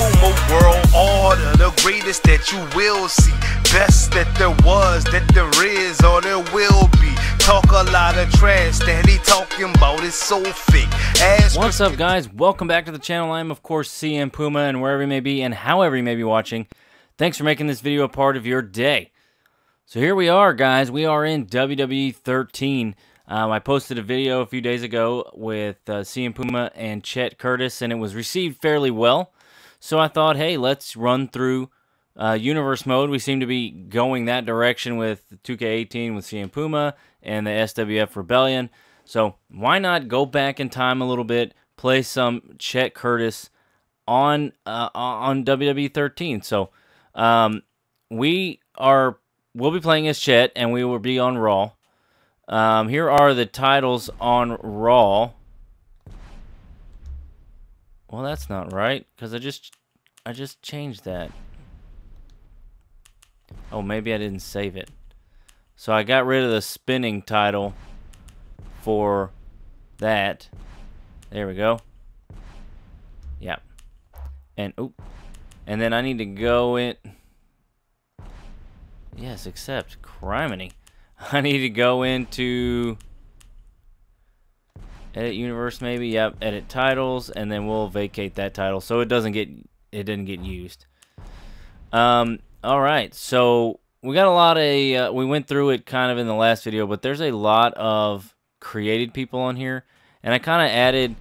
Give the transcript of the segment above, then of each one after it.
Puma world order, the greatest that you will see. Best that there was, that there is, or there will be. Talk a lot of trash that he talking about is so fake. Ask What's up, guys? Welcome back to the channel. I'm, of course, CM Puma, and wherever you may be and however you may be watching, thanks for making this video a part of your day. So here we are, guys. We are in WWE 13. Um, I posted a video a few days ago with uh, CM Puma and Chet Curtis, and it was received fairly well. So I thought, hey, let's run through uh, Universe Mode. We seem to be going that direction with 2K18 with CM Puma and the SWF Rebellion. So why not go back in time a little bit, play some Chet Curtis on uh, on WWE 13. So um, we are we'll be playing as Chet, and we will be on Raw. Um, here are the titles on Raw. Well, that's not right because I just I just changed that. Oh, maybe I didn't save it. So I got rid of the spinning title for that. There we go. Yep. And oh, and then I need to go in. Yes, except, Criminy. I need to go into edit universe maybe. Yep, edit titles, and then we'll vacate that title so it doesn't get it didn't get used. Um. All right. So we got a lot of uh, we went through it kind of in the last video, but there's a lot of created people on here, and I kind of added.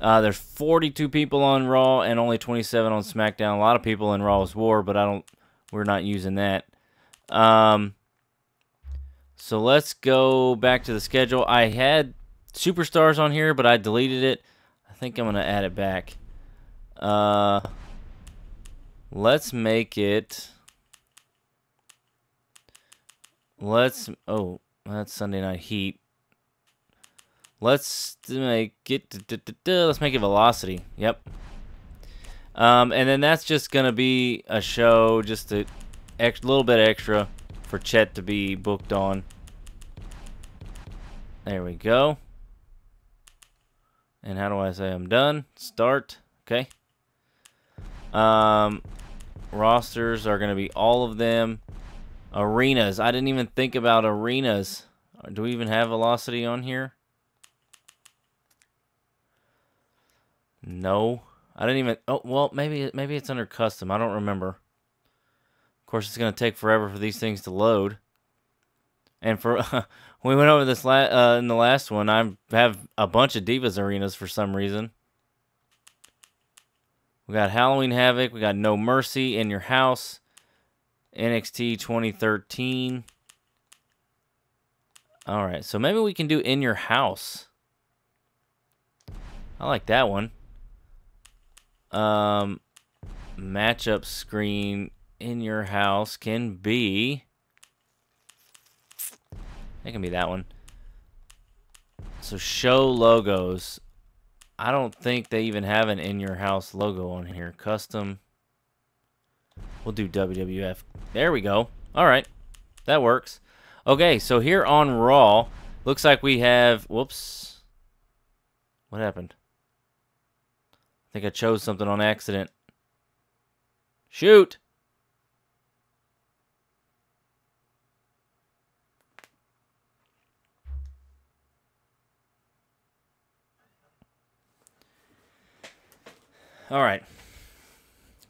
Uh, there's 42 people on Raw and only 27 on SmackDown. A lot of people in Raw's War, but I don't. We're not using that. Um, so let's go back to the schedule. I had superstars on here, but I deleted it. I think I'm going to add it back. Uh, let's make it... Let's... Oh, that's Sunday Night Heat. Let's make it... Let's make it Velocity. Yep. Um, and then that's just going to be a show, just a little bit extra for Chet to be booked on. There we go. And how do I say I'm done? Start. Okay. Um, rosters are going to be all of them. Arenas. I didn't even think about arenas. Do we even have velocity on here? No. I didn't even... Oh, well, maybe, maybe it's under custom. I don't remember. Of course, it's going to take forever for these things to load. And for we went over this la uh, in the last one, I have a bunch of Divas arenas for some reason. We got Halloween Havoc. We got No Mercy in Your House. NXT 2013. All right, so maybe we can do In Your House. I like that one. Um, matchup screen in your house can be... It can be that one. So show logos. I don't think they even have an in your house logo on here. Custom. We'll do WWF. There we go. All right. That works. Okay, so here on Raw, looks like we have... Whoops. What happened? I think I chose something on accident. Shoot! All right.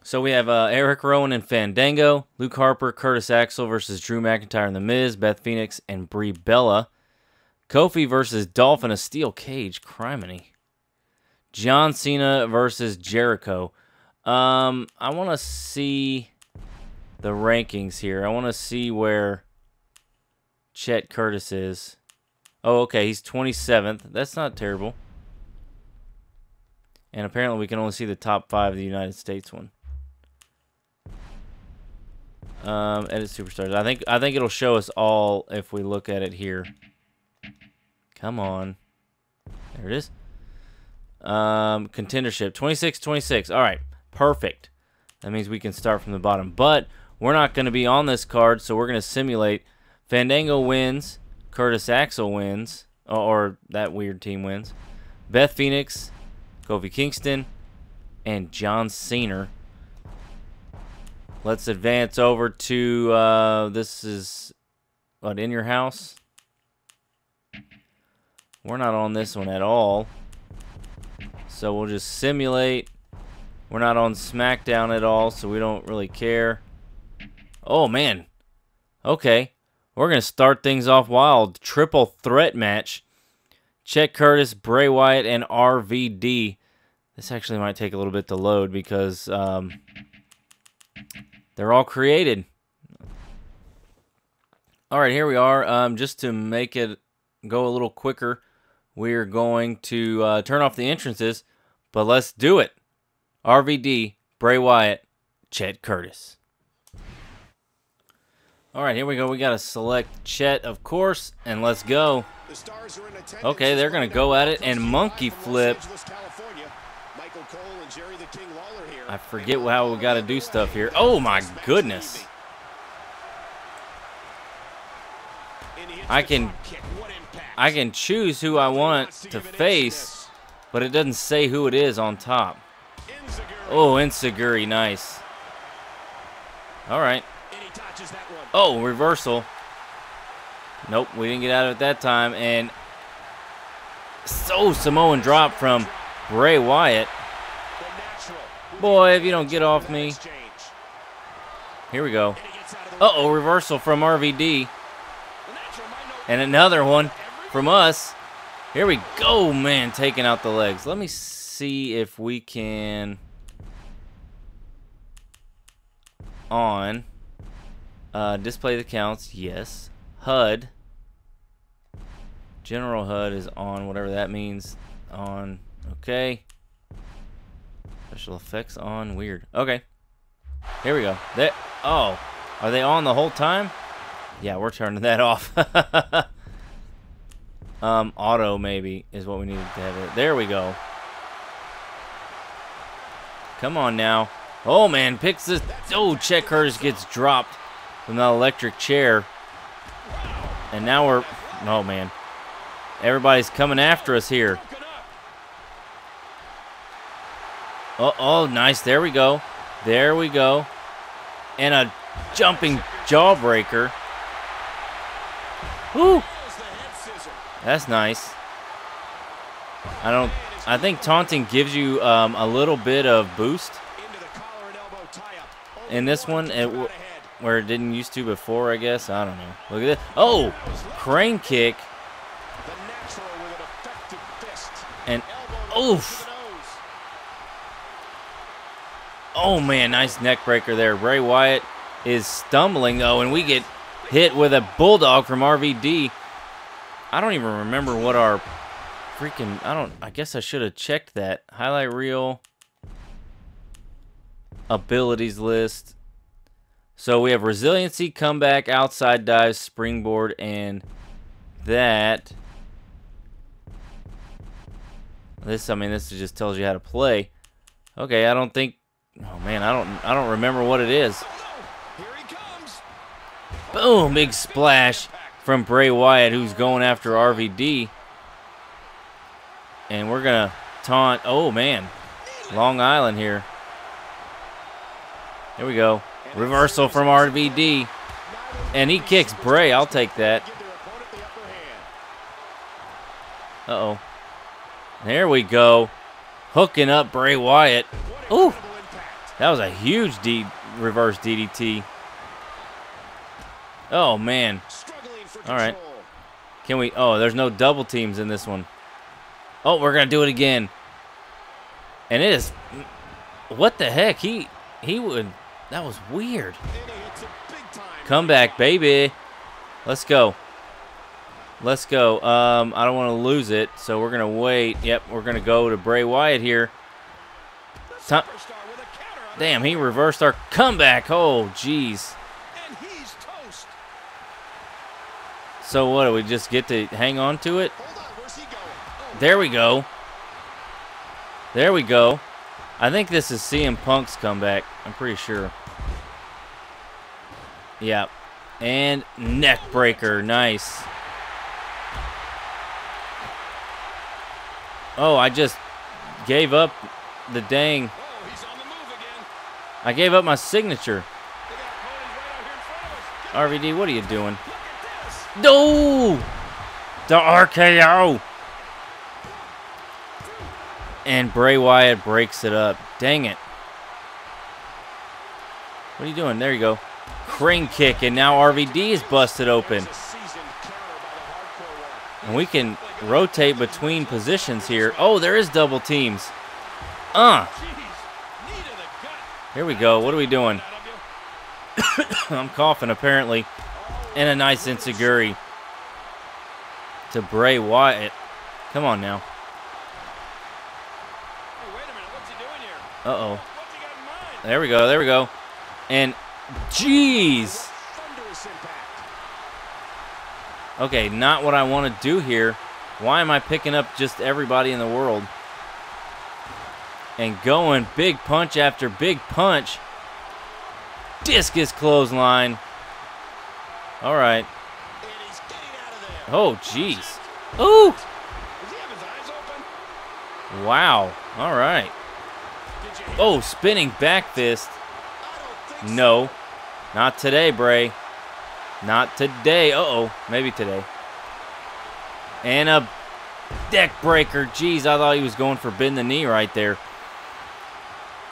So we have uh, Eric Rowan and Fandango, Luke Harper, Curtis Axel versus Drew McIntyre and The Miz, Beth Phoenix and Brie Bella, Kofi versus Dolph in, a steel cage, criminy. John Cena versus Jericho. Um, I want to see the rankings here. I want to see where Chet Curtis is. Oh, okay, he's 27th. That's not terrible. And apparently we can only see the top five of the United States one. Um, edit superstars. I think I think it'll show us all if we look at it here. Come on. There it is. Um, contendership. 26-26. All right. Perfect. That means we can start from the bottom. But we're not going to be on this card, so we're going to simulate. Fandango wins. Curtis Axel wins. Or that weird team wins. Beth Phoenix Kofi Kingston, and John Cena. Let's advance over to, uh, this is, what, in your house? We're not on this one at all. So we'll just simulate. We're not on SmackDown at all, so we don't really care. Oh, man. Okay. We're going to start things off wild. Triple threat match. Chet Curtis, Bray Wyatt, and RVD. This actually might take a little bit to load because um, they're all created. All right, here we are. Um, just to make it go a little quicker, we're going to uh, turn off the entrances, but let's do it. RVD, Bray Wyatt, Chet Curtis. All right, here we go. We got to select Chet, of course, and let's go. Okay, they're going to go at it and monkey flip. I forget how we got to do stuff here. Oh, my goodness. I can I can choose who I want to face, but it doesn't say who it is on top. Oh, Enzuigiri, nice. All right. Oh, reversal. Nope, we didn't get out of it that time. And so Samoan drop from Bray Wyatt. Boy, if you don't get off me. Here we go. Uh-oh, reversal from RVD. And another one from us. Here we go, man, taking out the legs. Let me see if we can... On. Uh, display the counts, yes. HUD. General HUD is on, whatever that means. On, okay. Special effects on, weird. Okay. Here we go. There. Oh, are they on the whole time? Yeah, we're turning that off. um, auto maybe is what we needed to have it. There we go. Come on now. Oh man, picks this. Oh, Chet Curtis gets dropped from the electric chair. And now we're, oh man. Everybody's coming after us here. Oh, oh, nice. There we go. There we go. And a jumping jawbreaker. Woo! That's nice. I don't. I think taunting gives you um, a little bit of boost. In this one, it where it didn't used to before, I guess. I don't know. Look at this. Oh, crane kick. And oof. Oh man, nice neck breaker there. Bray Wyatt is stumbling though, and we get hit with a bulldog from RVD. I don't even remember what our freaking I don't I guess I should have checked that. Highlight reel abilities list. So we have resiliency, comeback, outside dive, springboard, and that. This, I mean, this just tells you how to play. Okay, I don't think. Oh man, I don't. I don't remember what it is. Boom! Big splash from Bray Wyatt, who's going after RVD. And we're gonna taunt. Oh man, Long Island here. Here we go. Reversal from RVD. And he kicks Bray. I'll take that. Uh-oh. There we go. Hooking up Bray Wyatt. Ooh. That was a huge D reverse DDT. Oh, man. All right. Can we... Oh, there's no double teams in this one. Oh, we're going to do it again. And it is... What the heck? He... He would... That was weird. Come back, baby. Let's go. Let's go. Um, I don't want to lose it, so we're going to wait. Yep, we're going to go to Bray Wyatt here. Time. Damn, he reversed our comeback. Oh, jeez. So what, do we just get to hang on to it? There we go. There we go. I think this is CM Punk's comeback. I'm pretty sure. Yep. And neck breaker. Nice. Oh, I just gave up the dang. I gave up my signature. RVD, what are you doing? No! The RKO! And Bray Wyatt breaks it up. Dang it. What are you doing? There you go. Crane kick, and now RVD is busted open. And we can rotate between positions here. Oh, there is double teams. Uh. Here we go. What are we doing? I'm coughing, apparently. And a nice Enzuigiri to Bray Wyatt. Come on now. Uh-oh. There we go. There we go. And, jeez. Okay, not what I want to do here. Why am I picking up just everybody in the world? And going big punch after big punch. Discus clothesline. All right. Oh, jeez. Ooh. Wow. All right. Oh, spinning back fist. No. Not today, Bray. Not today. Uh-oh. Maybe today. And a neck breaker. Jeez, I thought he was going for bend the knee right there.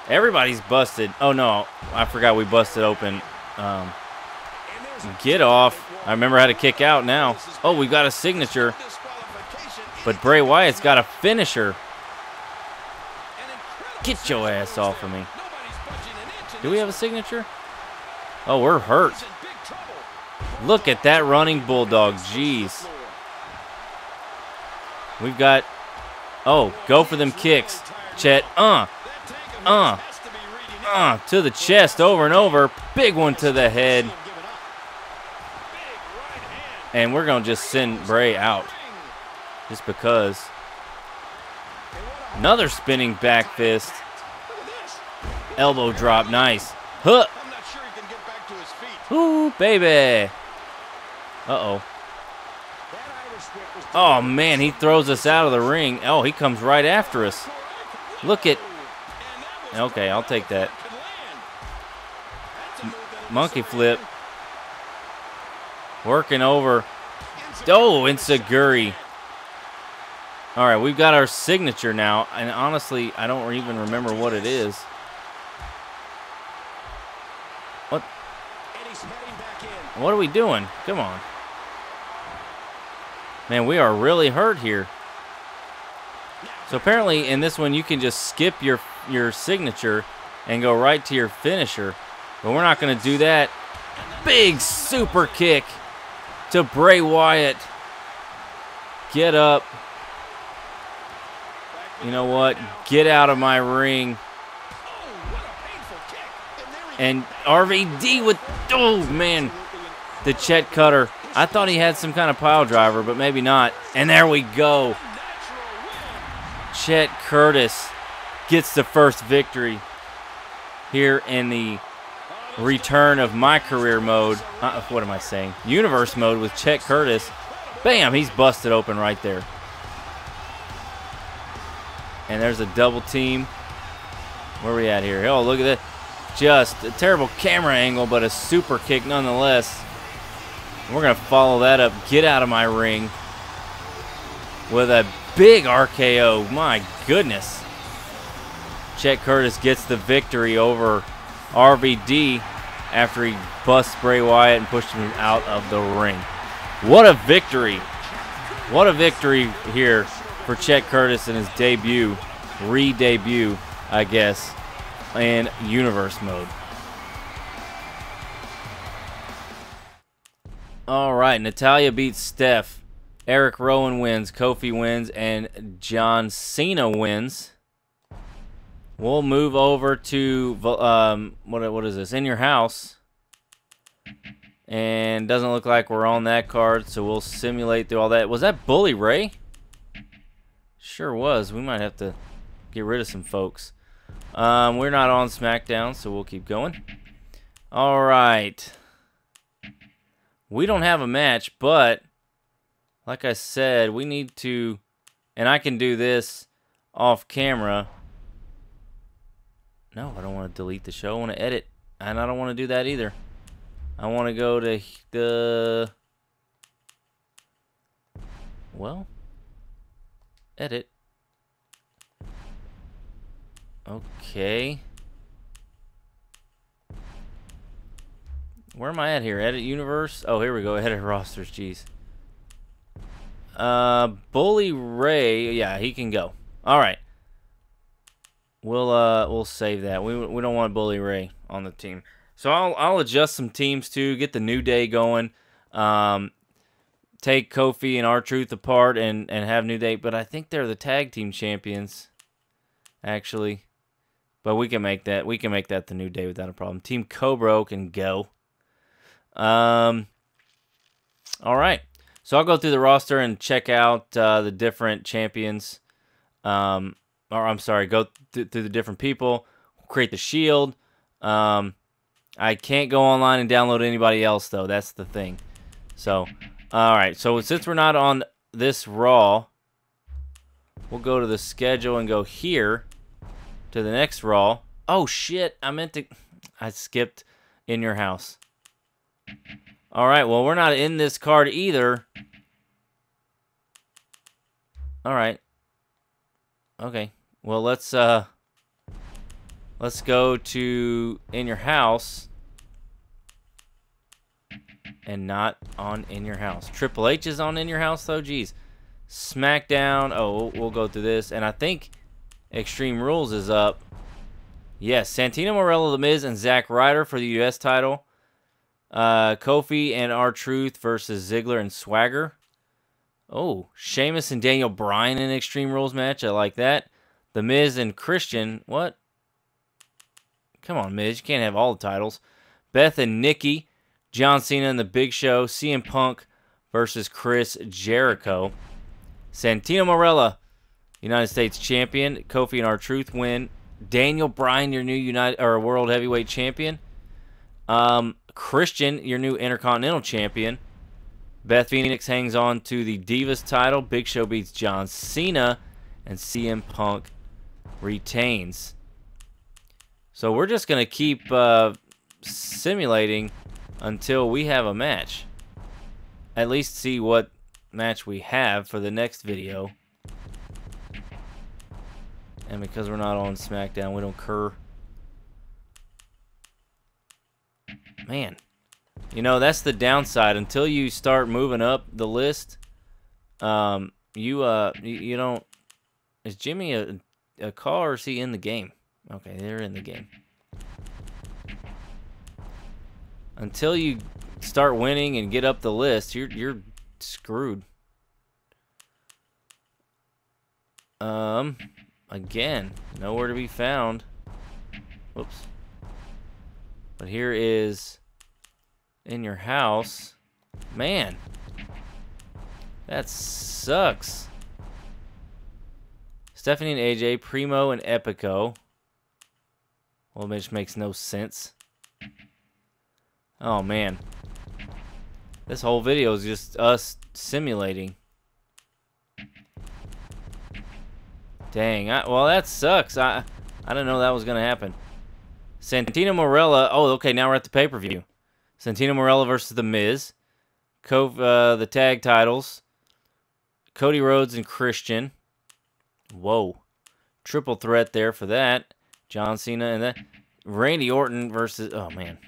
Everybody's busted. Oh, no. I forgot we busted open. Um, get off. I remember how to kick out now. Oh, we got a signature. But Bray Wyatt's got a finisher. Get your ass off of me. Do we have a signature? Oh, we're hurt. Look at that running bulldog. Jeez. We've got... Oh, go for them kicks. Chet. Uh. Uh. Uh. To the chest over and over. Big one to the head. And we're going to just send Bray out. Just because. Another spinning back fist. Elbow drop. Nice. Huh. Ooh, baby. Uh-oh. Oh, man, he throws us out of the ring. Oh, he comes right after us. Look at... Okay, I'll take that. Monkey flip. Working over. Oh, Enzuigiri. All right, we've got our signature now, and honestly, I don't even remember what it is. What? What are we doing? Come on. Man, we are really hurt here. So apparently in this one you can just skip your your signature and go right to your finisher. But we're not going to do that. Big super kick to Bray Wyatt. Get up. You know what? Get out of my ring. And RVD with, oh man, the Chet Cutter. I thought he had some kind of pile driver, but maybe not. And there we go. Chet Curtis gets the first victory here in the return of my career mode. Uh, what am I saying? Universe mode with Chet Curtis. Bam, he's busted open right there. And there's a double team. Where are we at here? Oh, look at that. Just a terrible camera angle, but a super kick nonetheless. We're going to follow that up. Get out of my ring. With a big RKO. My goodness. Chet Curtis gets the victory over RVD after he busts Bray Wyatt and pushed him out of the ring. What a victory. What a victory here for Chet Curtis in his debut, re-debut, I guess, in Universe mode. All right, Natalya beats Steph. Eric Rowan wins, Kofi wins, and John Cena wins. We'll move over to um, what what is this? In your house. And doesn't look like we're on that card, so we'll simulate through all that. Was that Bully Ray? Sure was. We might have to get rid of some folks. Um, we're not on SmackDown, so we'll keep going. All right. We don't have a match, but like I said, we need to, and I can do this off camera. No, I don't want to delete the show. I want to edit, and I don't want to do that either. I want to go to the... Well, edit. Okay. Where am I at here? Edit universe? Oh, here we go. Edit rosters. Jeez. Uh, Bully Ray. Yeah, he can go. All right. We'll uh we'll save that. We we don't want Bully Ray on the team. So I'll I'll adjust some teams too. Get the new day going. Um, take Kofi and R-Truth apart and and have New Day. But I think they're the tag team champions. Actually. But we can make that we can make that the new day without a problem. Team Cobra can go. Um all right. So I'll go through the roster and check out uh, the different champions. Um or I'm sorry, go th through the different people, create the shield. Um I can't go online and download anybody else though. That's the thing. So, all right. So since we're not on this Raw, we'll go to the schedule and go here to the next Raw. Oh, shit. I meant to... I skipped in your house. All right. Well, we're not in this card either. All right. Okay. Well, let's uh let's go to in your house and not on in your house. Triple H is on in your house though. Jeez. SmackDown. Oh, we'll go through this and I think Extreme Rules is up. Yes, Santino Marella, The Miz, and Zack Ryder for the U.S. title. Uh, Kofi and R-Truth versus Ziggler and Swagger. Oh, Sheamus and Daniel Bryan in Extreme Rules match. I like that. The Miz and Christian. What? Come on, Miz. You can't have all the titles. Beth and Nikki. John Cena and The Big Show. CM Punk versus Chris Jericho. Santino Marella United States champion. Kofi and R-Truth win. Daniel Bryan, your new United or World Heavyweight champion. Um, Christian, your new Intercontinental champion. Beth Phoenix hangs on to the Divas title. Big Show beats John Cena, and CM Punk retains. So we're just gonna keep uh, simulating until we have a match. At least see what match we have for the next video. And because we're not on SmackDown, we don't cur. Man. You know, that's the downside. Until you start moving up the list, um, you, uh, you, you don't... Is Jimmy a, a call or is he in the game? Okay, they're in the game. Until you start winning and get up the list, you're, you're screwed. Um... Again, nowhere to be found. Whoops. But here is in your house. Man. That sucks. Stephanie and AJ, Primo and Epico. Well, which makes no sense. Oh, man. This whole video is just us simulating. Dang. I, well, that sucks. I I didn't know that was going to happen. Santino Marella. Oh, okay. Now we're at the pay-per-view. Santino Marella versus The Miz. Co uh, the tag titles. Cody Rhodes and Christian. Whoa. Triple threat there for that. John Cena and that. Randy Orton versus... Oh, man.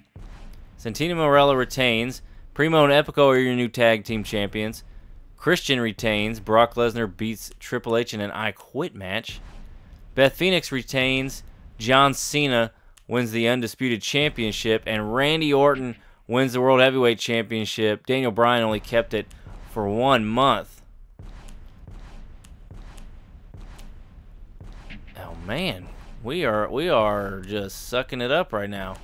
Santino Marella retains. Primo and Epico are your new tag team champions. Christian retains. Brock Lesnar beats Triple H in an I Quit match. Beth Phoenix retains. John Cena wins the Undisputed Championship. And Randy Orton wins the World Heavyweight Championship. Daniel Bryan only kept it for one month. Oh man, we are we are just sucking it up right now.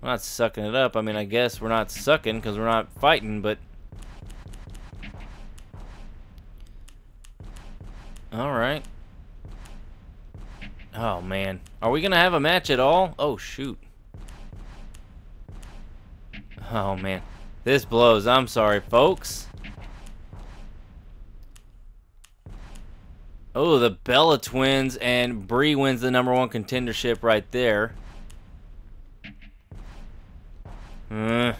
We're not sucking it up. I mean, I guess we're not sucking because we're not fighting, but Alright. Oh, man. Are we going to have a match at all? Oh, shoot. Oh, man. This blows. I'm sorry, folks. Oh, the Bella Twins and Brie wins the number one contendership right there. Uh.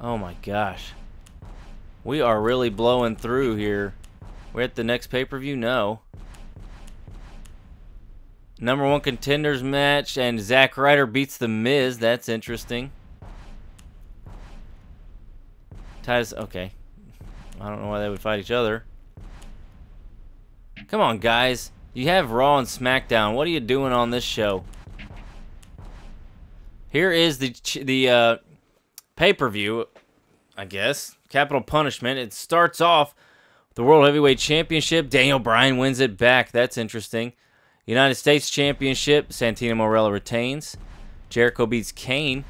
Oh my gosh. We are really blowing through here. We're at the next pay-per-view? No. Number one contenders match, and Zack Ryder beats The Miz. That's interesting. Titus, okay. I don't know why they would fight each other. Come on, guys. You have Raw and SmackDown. What are you doing on this show? Here is the the uh, pay-per-view, I guess. Capital Punishment. It starts off the World Heavyweight Championship. Daniel Bryan wins it back. That's interesting. United States Championship. Santino Marella retains. Jericho beats Kane.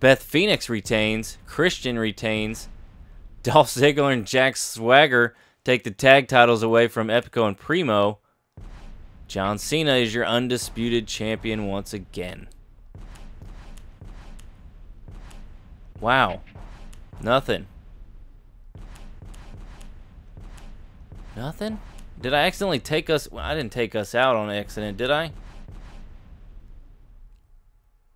Beth Phoenix retains. Christian retains. Dolph Ziggler and Jack Swagger take the tag titles away from Epico and Primo. John Cena is your undisputed champion once again. Wow. Nothing. Nothing? Did I accidentally take us... Well, I didn't take us out on accident, did I?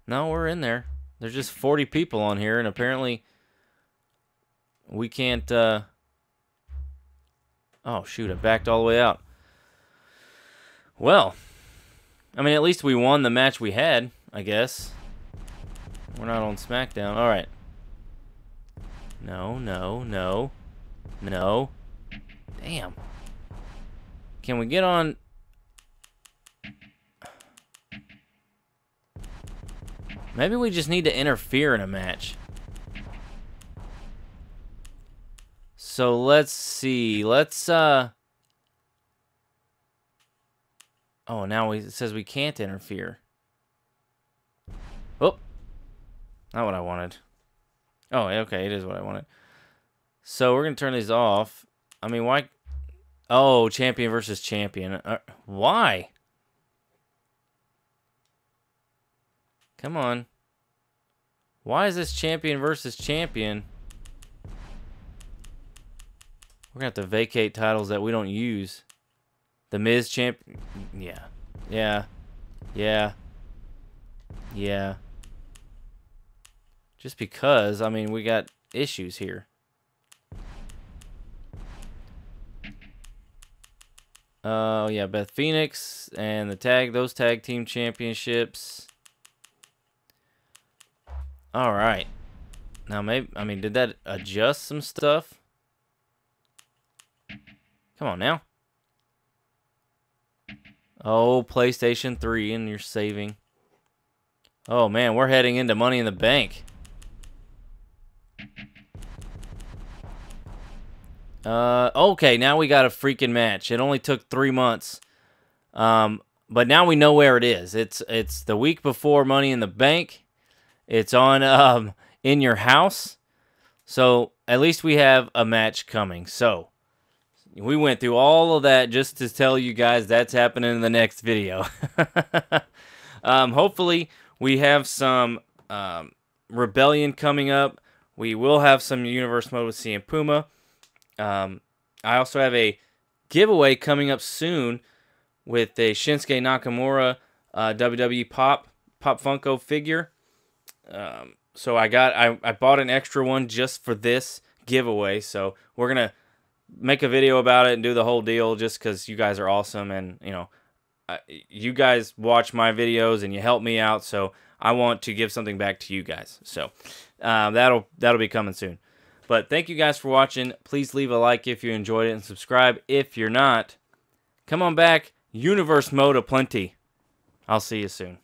No, we're in there. There's just 40 people on here, and apparently we can't... Uh... Oh, shoot, I backed all the way out. Well, I mean, at least we won the match we had, I guess. We're not on SmackDown. All right. No, no, no. No. Damn. Can we get on... Maybe we just need to interfere in a match. So let's see. Let's, uh... Oh, now it says we can't interfere. Oh. Not what I wanted. Oh, okay, it is what I wanted. So we're going to turn these off. I mean, why... Oh, champion versus champion. Uh, why? Come on. Why is this champion versus champion? We're going to have to vacate titles that we don't use. The Miz champ... Yeah. Yeah. Yeah. Yeah. Just because, I mean, we got issues here. Uh, yeah, Beth Phoenix and the tag, those tag team championships. All right. Now, maybe, I mean, did that adjust some stuff? Come on now. Oh, PlayStation 3, and you're saving. Oh, man, we're heading into Money in the Bank. Uh, okay, now we got a freaking match. It only took three months. Um, but now we know where it is. It's it's the week before Money in the Bank. It's on um in your house. So at least we have a match coming. So we went through all of that just to tell you guys that's happening in the next video. um, hopefully we have some um, rebellion coming up. We will have some universe mode with CM Puma. Um, I also have a giveaway coming up soon with a Shinsuke Nakamura uh, WWE Pop Pop Funko figure. Um, so I got I, I bought an extra one just for this giveaway. So we're gonna make a video about it and do the whole deal just because you guys are awesome and you know I, you guys watch my videos and you help me out. So I want to give something back to you guys. So uh, that'll that'll be coming soon. But thank you guys for watching. Please leave a like if you enjoyed it and subscribe if you're not. Come on back. Universe mode aplenty. I'll see you soon.